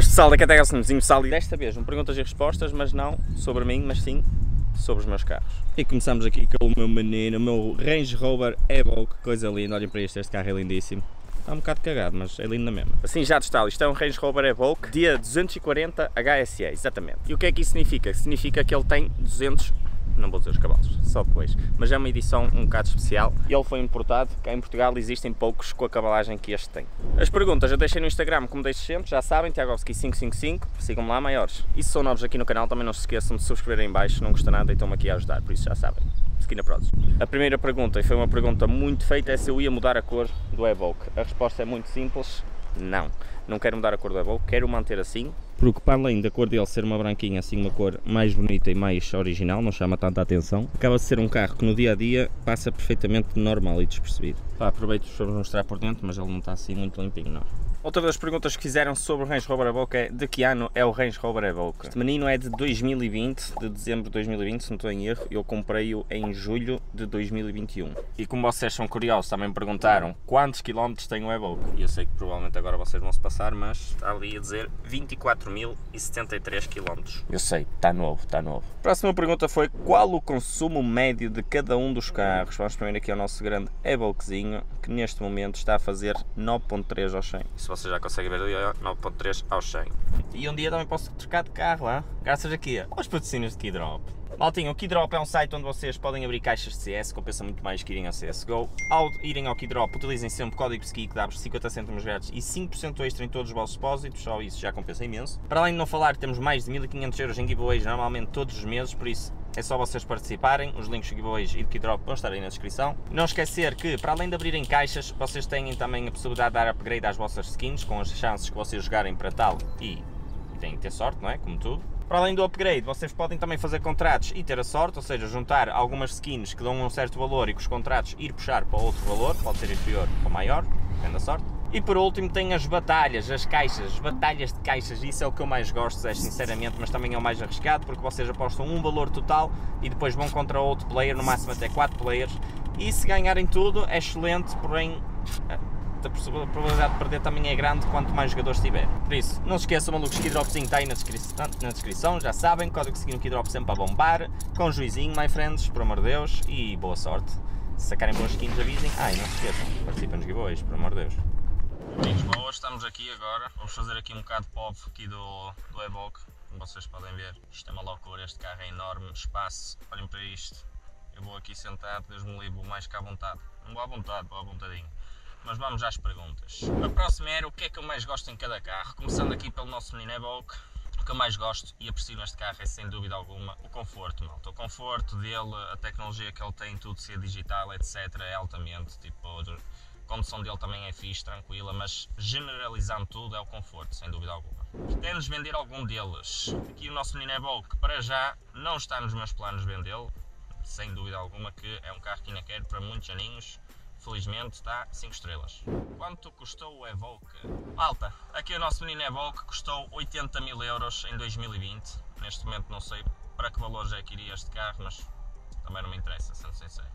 Olá pessoal, daqui até a vizinho Sal e desta vez não perguntas e respostas, mas não sobre mim, mas sim sobre os meus carros. E começamos aqui com o meu menino, o meu Range Rover Evoque, coisa linda, olhem para isto, este carro é lindíssimo. Está um bocado cagado, mas é lindo na mesma. Assim já está, isto é um Range Rover Evoque dia 240 HSE, exatamente. E o que é que isso significa? Significa que ele tem 200 não vou dizer os cavalos, só depois. Mas é uma edição um bocado especial. Ele foi importado, cá em Portugal existem poucos com a cavalagem que este tem. As perguntas eu deixei no Instagram, como deixo sempre, já sabem, Tiagovski555, sigam-me lá maiores. E se são novos aqui no canal, também não se esqueçam de subscrever em baixo, não custa nada e estão-me aqui a ajudar, por isso já sabem. Seguindo a A primeira pergunta, e foi uma pergunta muito feita, é se eu ia mudar a cor do Evoque. A resposta é muito simples, não. Não quero mudar a cor do Evoque, quero manter assim, porque para além da cor dele ser uma branquinha, assim uma cor mais bonita e mais original, não chama tanta atenção, acaba de ser um carro que no dia a dia passa perfeitamente normal e despercebido. Pá, aproveito para vos mostrar por dentro, mas ele não está assim muito limpinho, não. Outra das perguntas que fizeram sobre o Range Rover Evoque é de que ano é o Range Rover Evoque? Este menino é de 2020, de dezembro de 2020, se não estou em erro. Eu comprei-o em julho de 2021. E como vocês são curiosos, também me perguntaram quantos quilómetros tem o Evoque. E eu sei que provavelmente agora vocês vão se passar, mas está ali a dizer 24.073 quilómetros. Eu sei, está novo, está novo. A próxima pergunta foi qual o consumo médio de cada um dos carros? Vamos primeiro aqui ao nosso grande Evoquezinho, que neste momento está a fazer 9.3 ao 100 vocês já conseguem ver ali, 9.3 ao 100. E um dia também posso trocar de carro lá, graças aqui aos patrocínios de Keydrop. Maltinho, o Keydrop é um site onde vocês podem abrir caixas de CS, compensa muito mais que irem ao CSGO. Ao irem ao Keydrop, utilizem sempre o código SKI que dá-vos 50 cêntimos grátis e 5% extra em todos os vossos depósitos, só isso já compensa imenso. Para além de não falar, temos mais de 1500 euros em giveaways normalmente todos os meses, por isso é só vocês participarem, os links de giveaways e de Keydrop vão estar aí na descrição. Não esquecer que, para além de abrirem caixas, vocês têm também a possibilidade de dar upgrade às vossas skins, com as chances que vocês jogarem para tal e têm que ter sorte, não é? Como tudo. Para além do upgrade, vocês podem também fazer contratos e ter a sorte, ou seja, juntar algumas skins que dão um certo valor e com os contratos ir puxar para outro valor, pode ser inferior ou maior, depende da sorte. E por último tem as batalhas, as caixas, batalhas de caixas, isso é o que eu mais gosto, é, sinceramente, mas também é o mais arriscado porque vocês apostam um valor total e depois vão contra outro player, no máximo até 4 players, e se ganharem tudo é excelente, porém a probabilidade de perder também é grande quanto mais jogadores tiver. Por isso, não se esqueçam, malucos, que Keydropzinho está aí na descrição, na descrição, já sabem, código seguir no Keydrop sempre a bombar, com juizinho, my friends, por amor de Deus, e boa sorte. Se sacarem boas skins, avisem. Ai, não se esqueçam, participem nos giveaways, por amor de Deus. Amigos, boas, estamos aqui agora. Vamos fazer aqui um bocado de pop aqui do, do Evoque. Como vocês podem ver, isto é uma loucura, este carro é enorme, espaço, olhem para isto. Eu vou aqui sentado, Deus me livre, mais cá à vontade. Não vou à vontade, vou à vontadinho. Mas vamos às perguntas. A próxima era o que é que eu mais gosto em cada carro. Começando aqui pelo nosso menino Evoque. O que eu mais gosto e aprecio neste carro é sem dúvida alguma o conforto, malta. O conforto dele, a tecnologia que ele tem, tudo ser digital, etc. é altamente, tipo, condução dele também é fixe, tranquila, mas generalizando tudo é o conforto, sem dúvida alguma. Pretendo-nos vender algum deles. Aqui o nosso menino é bom, que para já não está nos meus planos vendê-lo, sem dúvida alguma que é um carro que ainda quero para muitos aninhos. Felizmente está 5 estrelas. Quanto custou o Evoque? Alta, aqui o nosso menino Evoque custou 80 mil euros em 2020. Neste momento não sei para que é que iria este carro, mas também não me interessa, sendo sincero.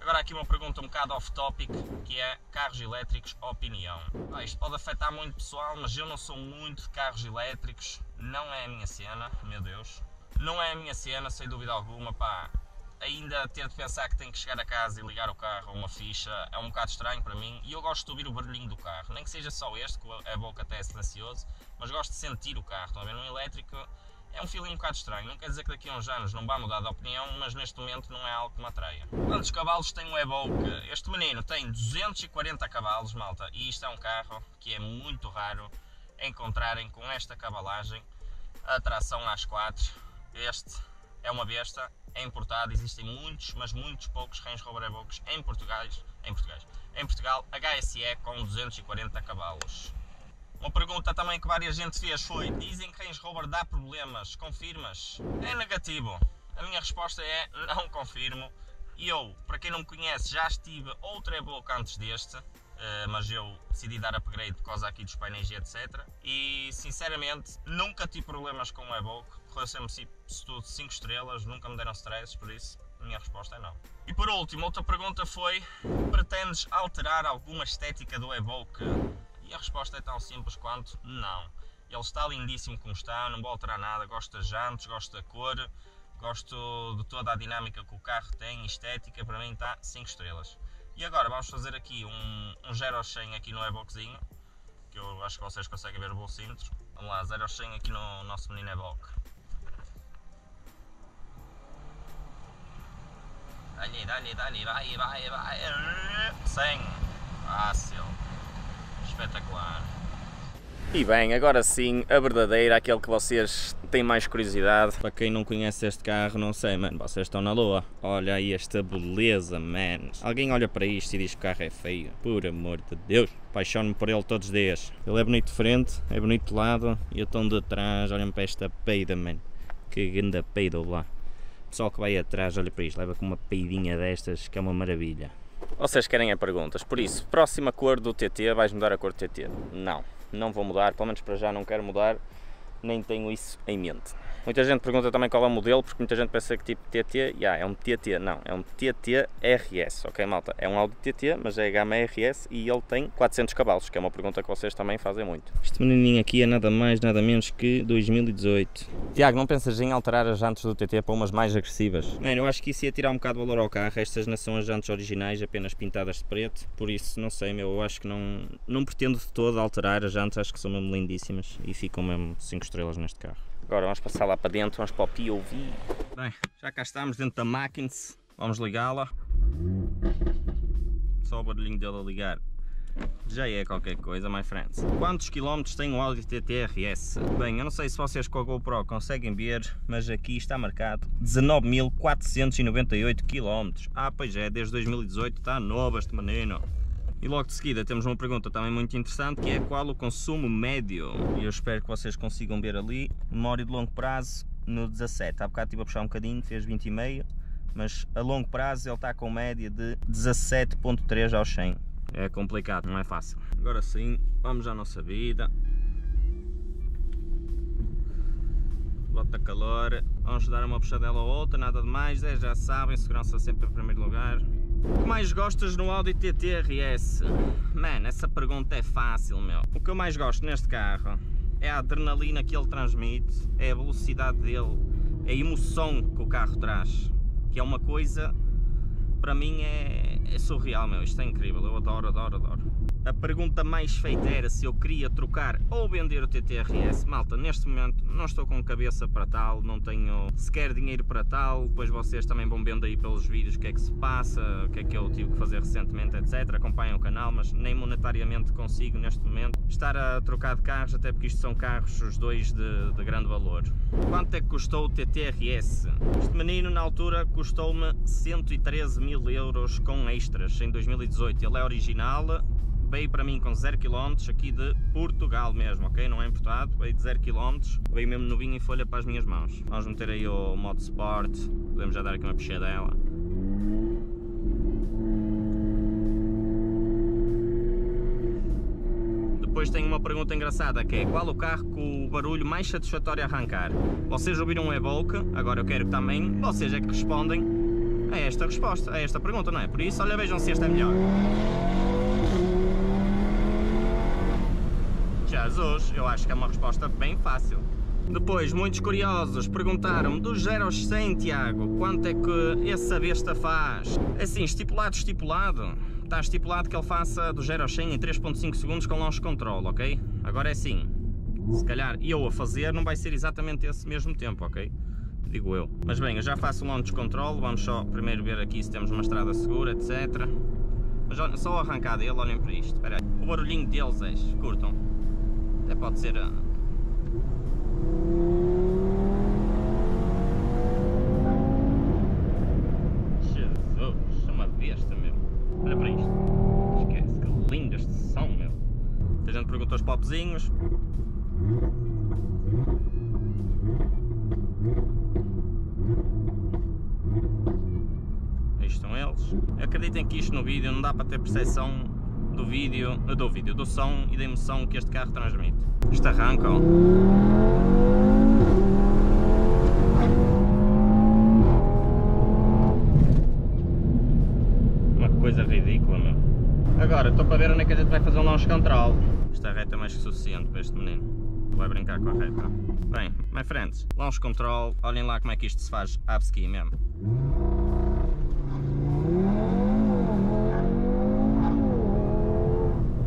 Agora aqui uma pergunta um bocado off-topic, que é carros elétricos, opinião. Ah, isto pode afetar muito pessoal, mas eu não sou muito de carros elétricos, não é a minha cena, meu Deus. Não é a minha cena, sem dúvida alguma, pá. Ainda ter de pensar que tenho que chegar a casa e ligar o carro a uma ficha é um bocado estranho para mim e eu gosto de ouvir o barulhinho do carro, nem que seja só este, que a boca até é silencioso, mas gosto de sentir o carro, estão a ver? Num elétrico é um feeling um bocado estranho. Não quer dizer que daqui a uns anos não vá mudar de opinião, mas neste momento não é algo que me atraia. Quantos cavalos tem o Evoque? Este menino tem 240 cavalos, malta, e isto é um carro que é muito raro encontrarem com esta cavalagem. A tração às quatro. Este é uma besta, é importado, existem muitos, mas muitos poucos Range Rover Evoques em Portugal, em Portugal, em Portugal, HSE com 240 cavalos. Uma pergunta também que várias gente fez foi: dizem que Range Rover dá problemas, confirmas? É negativo. A minha resposta é: não confirmo. Eu, para quem não me conhece, já estive outra Evoque antes deste, mas eu decidi dar upgrade por causa aqui dos painéis e etc. E sinceramente nunca tive problemas com o Evoque, correu sempre tudo 5 estrelas, nunca me deram stress, por isso a minha resposta é não. E por último, outra pergunta foi: pretendes alterar alguma estética do Evoque? E a resposta é tão simples quanto não. Ele está lindíssimo como está, não vou alterar nada, gosto das jantes, gosto da cor, gosto de toda a dinâmica que o carro tem, estética, para mim está 5 estrelas. E agora vamos fazer aqui um, um 0 ao 100 aqui no e-boxinho, que eu acho que vocês conseguem ver o bolsímetro. Vamos lá, 0 ao 100 aqui no nosso menino e-box. Dá-lhe, dá-lhe, dá-lhe, vai, vai, vai. 100. Fácil. Espetacular. E bem, agora sim, a verdadeira, aquele que vocês têm mais curiosidade. Para quem não conhece este carro, não sei, mano, vocês estão na lua. Olha aí esta beleza, man. Alguém olha para isto e diz que o carro é feio. Por amor de Deus. Paixono-me por ele todos os dias. Ele é bonito de frente, é bonito de lado e eu estou de trás, olhem para esta peida, man. Que grande peida lá. O pessoal que vai atrás, olha para isto, leva com uma peidinha destas que é uma maravilha. Vocês querem a perguntas, por isso, próxima cor do TT, vais mudar a cor do TT? Não não vou mudar, pelo menos para já não quero mudar, nem tenho isso em mente. Muita gente pergunta também qual é o modelo, porque muita gente pensa que tipo TT, yeah, é um TT, não, é um TT RS, ok malta? É um Audi TT, mas é a gama RS e ele tem 400 cavalos, que é uma pergunta que vocês também fazem muito. Este menininho aqui é nada mais, nada menos que 2018. Tiago, não pensas em alterar as jantes do TT para umas mais agressivas? Mano, eu acho que isso ia tirar um bocado de valor ao carro, estas não são as jantes originais, apenas pintadas de preto, por isso, não sei, meu, eu acho que não, não pretendo de todo alterar as jantes, acho que são mesmo lindíssimas e ficam mesmo 5 estrelas neste carro. Agora vamos passar lá para dentro, vamos para o POV. Bem, já cá estamos dentro da máquina, vamos ligá-la. Só o barulhinho dele a ligar. Já é qualquer coisa, my friends. Quantos quilómetros tem o Audi TT RS? Bem, eu não sei se vocês com a GoPro conseguem ver, mas aqui está marcado 19.498 km. Ah, pois é, desde 2018 está novo este menino. E logo de seguida temos uma pergunta também muito interessante que é qual o consumo médio? E eu espero que vocês consigam ver ali, memória de longo prazo no 17. Há bocado estive a puxar um bocadinho, fez 20,5, mas a longo prazo ele está com média de 17.3 ao 100. É complicado, não é fácil. Agora sim, vamos à nossa vida. Bota calor, vamos dar uma puxadela ou outra, nada de mais, é, já sabem, segurança sempre em primeiro lugar. O que mais gostas no Audi TT RS? Mano, essa pergunta é fácil, meu. O que eu mais gosto neste carro é a adrenalina que ele transmite, é a velocidade dele, é a emoção que o carro traz, que é uma coisa, para mim é, é surreal, meu. Isto é incrível, eu adoro, adoro, adoro. A pergunta mais feita era se eu queria trocar ou vender o TTRS. Malta, neste momento não estou com cabeça para tal, não tenho sequer dinheiro para tal. Depois vocês também vão vendo aí pelos vídeos o que é que se passa, o que é que eu tive que fazer recentemente, etc. Acompanham o canal, mas nem monetariamente consigo neste momento estar a trocar de carros, até porque isto são carros os dois de, de grande valor. Quanto é que custou o TTRS? Este menino na altura custou-me 113 mil euros com extras em 2018. Ele é original, veio para mim com 0 km aqui de Portugal mesmo, ok? Não é importado, veio de 0 km, veio mesmo novinho em folha para as minhas mãos. Vamos meter aí o modo Sport, podemos já dar aqui uma puxadela. Depois tem uma pergunta engraçada que é qual o carro com o barulho mais satisfatório a arrancar? Vocês ouviram o Evoque, agora eu quero que também vocês é que respondem a esta resposta, a esta pergunta, não é? Por isso, olha, vejam se este é melhor. Jesus, eu acho que é uma resposta bem fácil. Depois, muitos curiosos perguntaram-me do 0 aos 100, Tiago, quanto é que essa besta faz? Assim, estipulado, estipulado, está estipulado que ele faça do 0 aos 100 em 3.5 segundos com launch control, ok? Agora é assim, se calhar eu a fazer não vai ser exatamente esse mesmo tempo, ok? Digo eu. Mas bem, eu já faço o launch control, vamos só primeiro ver aqui se temos uma estrada segura, etc. Mas olha, só a arrancada dele, olhem para isto, espera aí. O barulhinho deles, é, curtam. Até pode ser. Jesus, uma besta, meu. Olha para isto. Esquece, que lindo este som, meu. A gente perguntou os popzinhos. Aí estão eles. Acreditem que isto no vídeo não dá para ter percepção do vídeo, do vídeo, do som e da emoção que este carro transmite. Isto arranca. Uma coisa ridícula, meu. Agora, estou para ver onde é que a gente vai fazer um launch control. Esta reta é mais que suficiente para este menino. Vai brincar com a reta. Bem, my friends, launch control, olhem lá como é que isto se faz upski mesmo.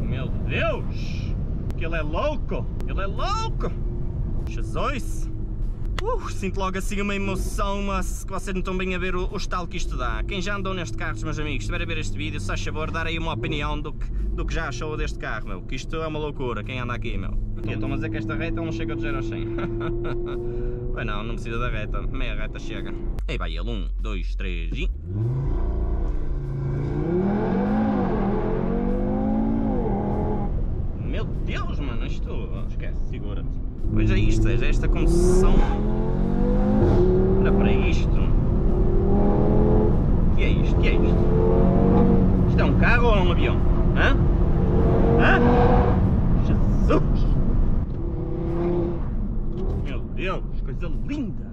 Meu Deus! Que ele é louco! Ele é louco! Jesus! Uh, sinto logo assim uma emoção, mas que vocês não estão bem a ver o, o estalo que isto dá. Quem já andou neste carro, meus amigos, estiver a ver este vídeo, se faz favor, dar aí uma opinião do que, do que já achou deste carro, meu. Que isto é uma loucura, quem anda aqui, meu. E eu estou a dizer que esta reta não chega de 0 a 100. Bem não, não precisa da reta, meia reta chega. Aí vai ele, 1, 2, 3 e... Meu Mano, isto... Esquece, segura-te. Pois é isto, é esta concessão. Olha para isto. Que é isto? Que é isto? Isto é um carro ou é um avião? Hã? Hã? Jesus! Meu Deus, coisa linda!